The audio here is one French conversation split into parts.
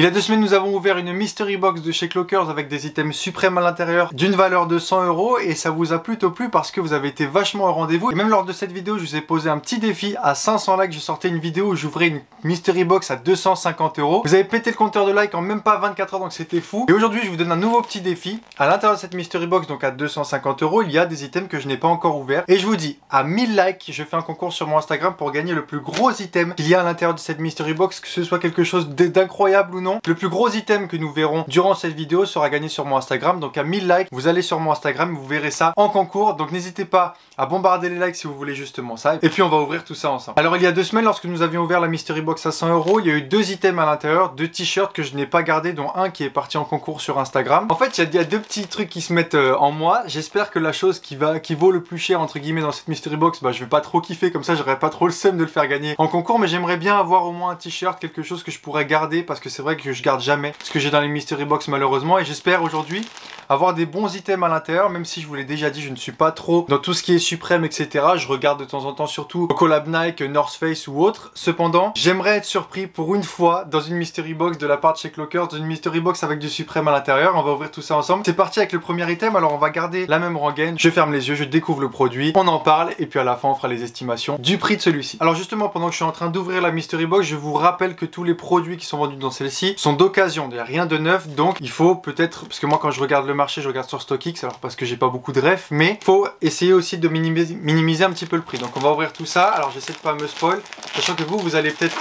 Il y a deux semaines, nous avons ouvert une mystery box de chez Clockers avec des items suprêmes à l'intérieur d'une valeur de 100 euros et ça vous a plutôt plu parce que vous avez été vachement au rendez-vous. Et même lors de cette vidéo, je vous ai posé un petit défi à 500 likes. Je sortais une vidéo où j'ouvrais une mystery box à 250 euros. Vous avez pété le compteur de likes en même pas 24 heures donc c'était fou. Et aujourd'hui, je vous donne un nouveau petit défi. À l'intérieur de cette mystery box, donc à 250 euros, il y a des items que je n'ai pas encore ouverts. Et je vous dis, à 1000 likes, je fais un concours sur mon Instagram pour gagner le plus gros item qu'il y a à l'intérieur de cette mystery box, que ce soit quelque chose d'incroyable ou Le plus gros item que nous verrons durant cette vidéo sera gagné sur mon Instagram. Donc à 1000 likes, vous allez sur mon Instagram, vous verrez ça en concours. Donc n'hésitez pas à bombarder les likes si vous voulez justement ça. Et puis on va ouvrir tout ça ensemble. Alors il y a deux semaines, lorsque nous avions ouvert la Mystery Box à 100 euros, il y a eu deux items à l'intérieur, deux t-shirts que je n'ai pas gardé, dont un qui est parti en concours sur Instagram. En fait, il y, a deux petits trucs qui se mettent euh, en moi. J'espère que la chose qui, va, qui vaut le plus cher, entre guillemets, dans cette Mystery Box, bah je vais pas trop kiffer, comme ça j'aurais pas trop le seum de le faire gagner en concours, mais j'aimerais bien avoir au moins un t-shirt, quelque chose que je pourrais garder, parce que c'est vrai que je garde jamais ce que j'ai dans les Mystery box malheureusement et j'espère aujourd'hui avoir des bons items à l'intérieur, même si je vous l'ai déjà dit, je ne suis pas trop dans tout ce qui est suprême, etc. Je regarde de temps en temps surtout Collab Nike, North Face ou autre. Cependant, j'aimerais être surpris pour une fois dans une mystery box de la part de chez Clockers, dans une mystery box avec du suprême à l'intérieur. On va ouvrir tout ça ensemble. C'est parti avec le premier item, alors on va garder la même rengaine. Je ferme les yeux, je découvre le produit, on en parle et puis à la fin on fera les estimations du prix de celui-ci. Alors justement, pendant que je suis en train d'ouvrir la mystery box, je vous rappelle que tous les produits qui sont vendus dans celle-ci sont d'occasion, rien de neuf, donc il faut peut-être, parce que moi quand je regarde le marché, je regarde sur StockX, alors parce que j'ai pas beaucoup de refs, mais faut essayer aussi de minimiser, minimiser un petit peu le prix. Donc on va ouvrir tout ça, alors j'essaie de pas me spoil, sachant que vous, vous allez peut-être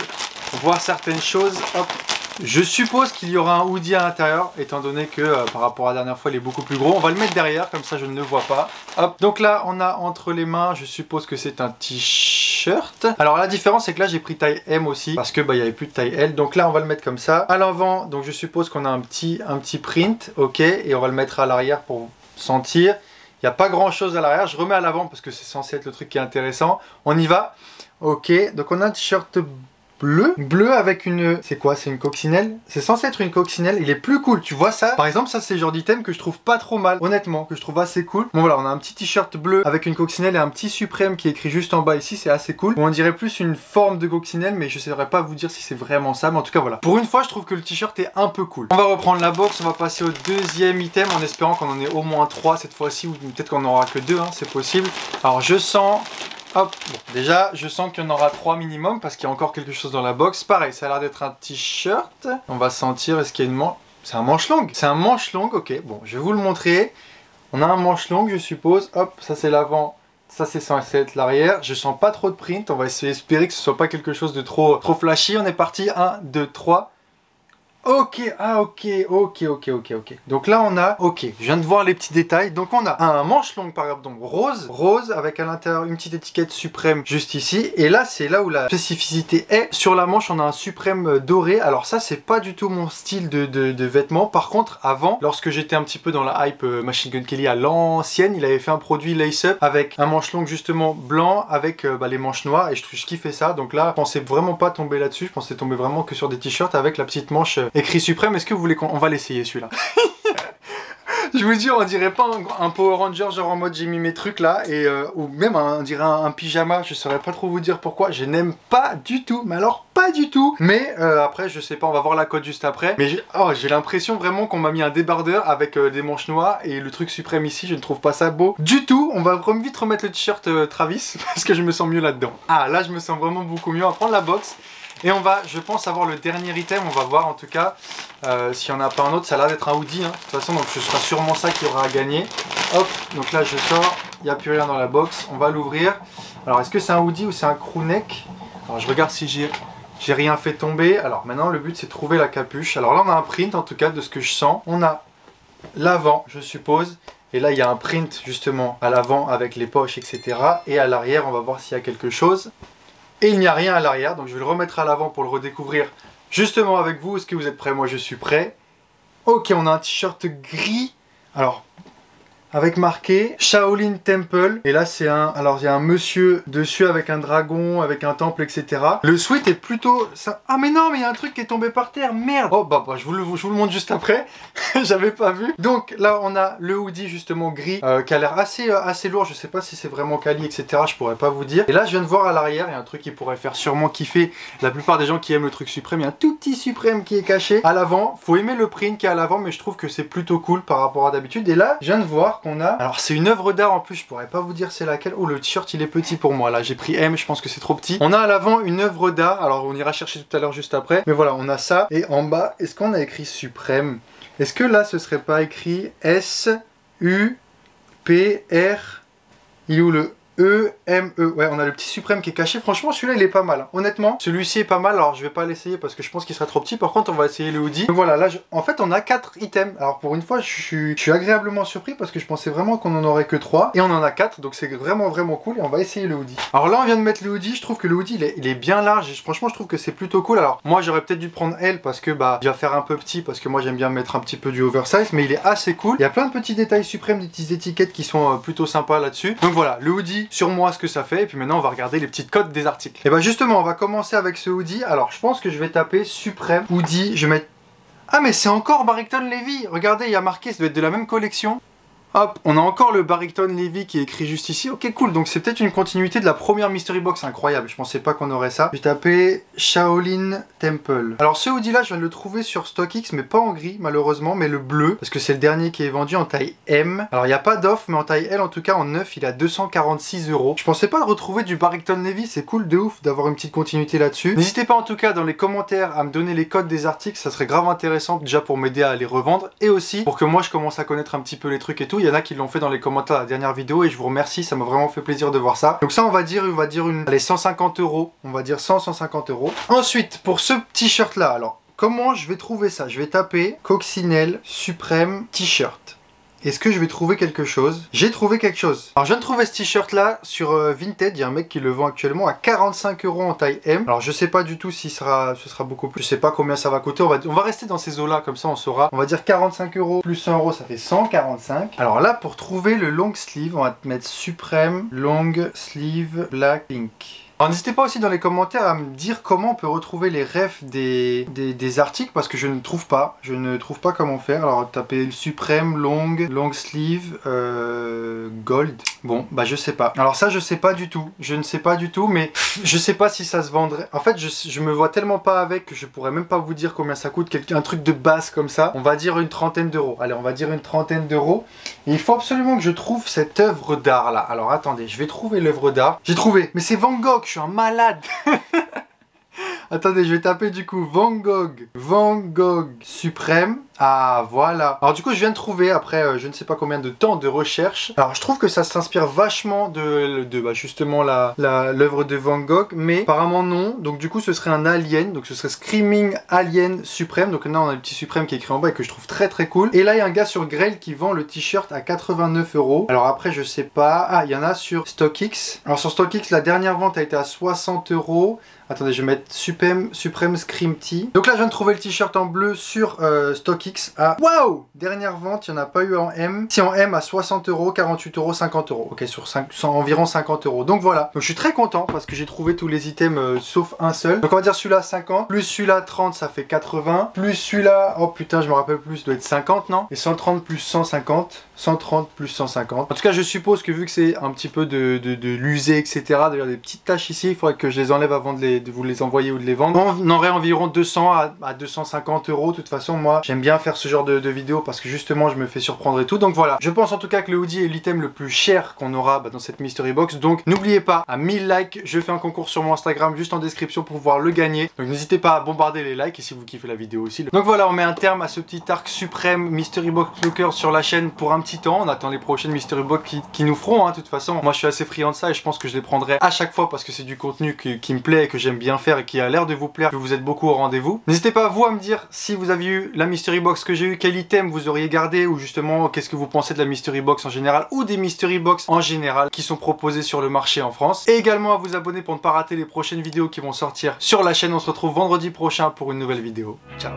voir certaines choses, hop, je suppose qu'il y aura un hoodie à l'intérieur, étant donné que euh, par rapport à la dernière fois, il est beaucoup plus gros. On va le mettre derrière, comme ça je ne le vois pas. Hop, donc là, on a entre les mains, je suppose que c'est un t-shirt. Alors la différence, c'est que là, j'ai pris taille M aussi, parce que bah, il n'y avait plus de taille L. Donc là, on va le mettre comme ça. À l'avant, donc je suppose qu'on a un petit, un petit print, ok, et on va le mettre à l'arrière pour sentir. Il n'y a pas grand chose à l'arrière, je remets à l'avant parce que c'est censé être le truc qui est intéressant. On y va. Ok, donc on a un t-shirt bleu. Bleu avec une... C'est quoi? C'est une coccinelle? C'est censé être une coccinelle. Il est plus cool, tu vois ça? Par exemple, ça c'est le genre d'item que je trouve pas trop mal, honnêtement, que je trouve assez cool. Bon voilà, on a un petit t-shirt bleu avec une coccinelle et un petit suprême qui est écrit juste en bas ici, c'est assez cool. on dirait plus une forme de coccinelle, mais je saurais pas vous dire si c'est vraiment ça, mais en tout cas voilà. Pour une fois, je trouve que le t-shirt est un peu cool. On va reprendre la box, on va passer au deuxième item en espérant qu'on en ait au moins trois cette fois-ci, ou peut-être qu'on en aura que deux, hein, c'est possible. Alors je sens Hop, déjà, je sens qu'il y en aura trois minimum parce qu'il y a encore quelque chose dans la box. Pareil, ça a l'air d'être un t-shirt. On va sentir, est-ce qu'il y a une manche C'est un manche longue. C'est un manche longue, ok. Bon, je vais vous le montrer. On a un manche longue, je suppose. Hop, ça c'est l'avant. Ça c'est censé être l'arrière. Je sens pas trop de print. On va essayer d'espérer que ce soit pas quelque chose de trop flashy. On est parti. 1, 2, 3. Ok, ah ok, ok, ok, ok, ok. Donc là on a, ok, je viens de voir les petits détails. Donc on a un manche longue par exemple, donc rose, rose avec à l'intérieur une petite étiquette suprême juste ici. Et là c'est là où la spécificité est. Sur la manche on a un suprême euh, doré. Alors ça c'est pas du tout mon style de, de, vêtements. Par contre avant, lorsque j'étais un petit peu dans la hype euh, Machine Gun Kelly à l'ancienne, il avait fait un produit lace up avec un manche longue justement blanc avec euh, bah, les manches noires. Et je, je kiffais ça. Donc là je pensais vraiment pas tomber là-dessus. Je pensais tomber vraiment que sur des t-shirts avec la petite manche écrit suprême, est-ce que vous voulez qu'on va l'essayer celui-là Je vous dis, on dirait pas un, Power Ranger genre en mode j'ai mis mes trucs là, et, euh, ou même on dirait un, pyjama, je saurais pas trop vous dire pourquoi, je n'aime pas du tout, mais alors pas du tout. Mais euh, après, je sais pas, on va voir la code juste après, mais j'ai oh, l'impression vraiment qu'on m'a mis un débardeur avec euh, des manches noires, et le truc suprême ici, je ne trouve pas ça beau du tout. On va vite remettre le t-shirt Travis, parce que je me sens mieux là-dedans. Ah, là je me sens vraiment beaucoup mieux, on va prendre la box, et on va, je pense, avoir le dernier item. On va voir en tout cas euh, s'il n'y en a pas un autre. Ça a l'air d'être un hoodie. Hein. De toute façon, donc ce sera sûrement ça qui aura à gagner. Hop, donc là je sors. Il n'y a plus rien dans la box. On va l'ouvrir. Alors, est-ce que c'est un hoodie ou c'est un crewneck Alors, je regarde si. J'ai rien fait tomber. Alors maintenant le but c'est de trouver la capuche. Alors là on a un print en tout cas de ce que je sens. On a l'avant je suppose. Et là il y a un print justement à l'avant avec les poches etc. Et à l'arrière on va voir s'il y a quelque chose. Et il n'y a rien à l'arrière, donc je vais le remettre à l'avant pour le redécouvrir justement avec vous. Est-ce que vous êtes prêts? Moi je suis prêt. Ok, on a un t-shirt gris. Alors, avec marqué Shaolin Temple. Et là, c'est un. Alors, il y a un monsieur dessus avec un dragon, avec un temple, etc. Le sweat est plutôt. Ah, mais non, mais il y a un truc qui est tombé par terre. Merde. Oh, bah, bah je, vous le, je vous le montre juste après. J'avais pas vu. Donc, là, on a le hoodie, justement, gris, euh, qui a l'air assez, euh, assez lourd. Je sais pas si c'est vraiment quali, etc. Je pourrais pas vous dire. Et là, je viens de voir à l'arrière, il y a un truc qui pourrait faire sûrement kiffer la plupart des gens qui aiment le truc suprême. Il y a un tout petit suprême qui est caché à l'avant. Faut aimer le print qui est à l'avant, mais je trouve que c'est plutôt cool par rapport à d'habitude. Et là, je viens de voir Alors, c'est une œuvre d'art en plus. Je pourrais pas vous dire c'est laquelle. Oh, le t-shirt, il est petit pour moi. Là, j'ai pris M. Je pense que c'est trop petit. On a à l'avant une œuvre d'art. Alors, on ira chercher tout à l'heure juste après. Mais voilà, on a ça. Et en bas, est-ce qu'on a écrit suprême? Est-ce que là, ce serait pas écrit S U P R? Il est où le E, M, E. Ouais, on a le petit suprême qui est caché. Franchement, celui-là, il est pas mal. Honnêtement, celui-ci est pas mal. Alors, je vais pas l'essayer parce que je pense qu'il serait trop petit. Par contre, on va essayer le hoodie. Donc voilà, là, en fait, on a 4 items. Alors, pour une fois, je suis, je suis agréablement surpris parce que je pensais vraiment qu'on en aurait que 3. Et on en a 4. Donc, c'est vraiment, vraiment cool. Et on va essayer le hoodie. Alors là, on vient de mettre le hoodie. Je trouve que le hoodie, il est, il est bien large. Et franchement, je trouve que c'est plutôt cool. Alors, moi, j'aurais peut-être dû prendre L parce que, bah, il va faire un peu petit parce que moi, j'aime bien mettre un petit peu du oversize. Mais il est assez cool. Il y a plein de petits détails suprêmes, des petites étiquettes qui sont euh, plutôt sympas là-dessus. Donc voilà, le hoodie, sur moi, ce que ça fait. Et puis maintenant, on va regarder les petites codes des articles. Et bah justement, on va commencer avec ce hoodie. Alors, je pense que je vais taper Supreme Hoodie. Je vais mettre... Ah, mais c'est encore Barrington Levy Regardez, il y a marqué, ça doit être de la même collection. Hop, on a encore le Barrington Levy qui est écrit juste ici. Ok, cool. Donc c'est peut-être une continuité de la première Mystery Box. Incroyable. Je pensais pas qu'on aurait ça. Je vais taper Shaolin Temple. Alors ce hoodie là, je viens de le trouver sur StockX, mais pas en gris malheureusement, mais le bleu. Parce que c'est le dernier qui est vendu en taille M. Alors il n'y a pas d'offre, mais en taille L en tout cas, en neuf, il a 246 euros. Je pensais pas de retrouver du Barrington Levy. C'est cool de ouf d'avoir une petite continuité là-dessus. N'hésitez pas en tout cas dans les commentaires à me donner les codes des articles. Ça serait grave intéressant déjà pour m'aider à les revendre. Et aussi pour que moi je commence à connaître un petit peu les trucs et tout. Il y en a qui l'ont fait dans les commentaires la dernière vidéo et je vous remercie, ça m'a vraiment fait plaisir de voir ça. Donc ça on va dire, on va dire une, allez 150 euros, on va dire 100, 150 euros. Ensuite pour ce t-shirt là, alors comment je vais trouver ça? Je vais taper Coccinelle Suprême t-shirt. Est-ce que je vais trouver quelque chose? J'ai trouvé quelque chose. Alors je viens de trouver ce t-shirt là sur euh, Vinted. Il y a un mec qui le vend actuellement à 45 euros en taille M. Alors je sais pas du tout si ce sera beaucoup plus. Je sais pas combien ça va coûter. On va, on va rester dans ces eaux là comme ça on saura. On va dire 45 euros plus 100 euros ça fait 145. Alors là pour trouver le long sleeve on va mettre Supreme Long Sleeve Black Pink. N'hésitez pas aussi dans les commentaires à me dire comment on peut retrouver les refs des, des, articles parce que je ne trouve pas. Je ne trouve pas comment faire. Alors tapez le suprême, long, long sleeve, euh, gold. Bon, bah je sais pas. Alors ça je sais pas du tout. Je ne sais pas du tout mais je sais pas si ça se vendrait. En fait je, je me vois tellement pas avec que je pourrais même pas vous dire combien ça coûte. Un truc de base comme ça. On va dire une trentaine d'euros. Allez on va dire une trentaine d'euros. il faut absolument que je trouve cette œuvre d'art là. Alors attendez, je vais trouver l'œuvre d'art. J'ai trouvé. Mais c'est Van Gogh suis un malade Attendez, je vais taper du coup Van Gogh, Van Gogh suprême. Ah, voilà. Alors du coup, je viens de trouver, après euh, je ne sais pas combien de temps de recherche. Alors je trouve que ça s'inspire vachement de, bah, justement l'œuvre de Van Gogh, mais apparemment non. Donc du coup, ce serait un alien, donc ce serait Screaming Alien Suprême. Donc là, on a le petit suprême qui est écrit en bas et que je trouve très très cool. Et là, il y a un gars sur Grail qui vend le t-shirt à 89 euros. Alors après, je sais pas. Ah, il y en a sur StockX. Alors sur StockX, la dernière vente a été à 60 euros. Attendez, je vais mettre Supreme, Supreme Scream Tea. Donc là, je viens de trouver le t-shirt en bleu sur euh, StockX à... Waouh Dernière vente, il n'y en a pas eu en M. Si en M à 60 euros, 48 euros, 50 euros. Ok, sur 5, environ 50 euros. Donc voilà. Donc je suis très content parce que j'ai trouvé tous les items euh, sauf un seul. Donc on va dire celui-là 50. Plus celui-là 30, ça fait 80. Plus celui-là... Oh putain, je me rappelle plus. Ça doit être 50, non? Et 130 plus 150. 130 plus 150. En tout cas, je suppose que vu que c'est un petit peu de, de, de l'user, etc., d'ailleurs des petites taches ici, il faudrait que je les enlève avant de, les, de, vous les envoyer ou de les vendre. On aurait environ 200 à, à 250 euros. De toute façon, moi, j'aime bien faire ce genre de, vidéos parce que justement, je me fais surprendre et tout. Donc voilà, je pense en tout cas que le hoodie est l'item le plus cher qu'on aura bah, dans cette mystery box. Donc n'oubliez pas, à 1000 likes, je fais un concours sur mon Instagram juste en description pour pouvoir le gagner. Donc n'hésitez pas à bombarder les likes et si vous kiffez la vidéo aussi. Donc voilà, on met un terme à ce petit arc suprême mystery box locker sur la chaîne pour un petit temps. On attend les prochaines Mystery Box qui, nous feront, hein, de toute façon. Moi, je suis assez friand de ça et je pense que je les prendrai à chaque fois parce que c'est du contenu qui, me plaît et que j'aime bien faire et qui a l'air de vous plaire, que vous êtes beaucoup au rendez-vous. N'hésitez pas, vous, à me dire si vous aviez eu la mystery box que j'ai eu, quel item vous auriez gardé, ou justement, qu'est-ce que vous pensez de la mystery box en général, ou des mystery box en général qui sont proposées sur le marché en France. Et également à vous abonner pour ne pas rater les prochaines vidéos qui vont sortir sur la chaîne. On se retrouve vendredi prochain pour une nouvelle vidéo. Ciao